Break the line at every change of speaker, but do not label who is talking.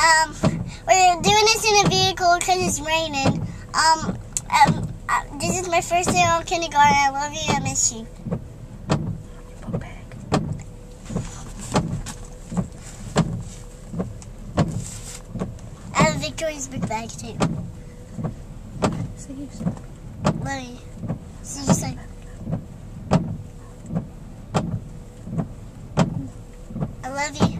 Um, we're doing this in a vehicle because it's raining. Um, um, uh, this is my first day of kindergarten. I love you. I miss you. I have Victoria's big bag too. Love you. See you. I love you.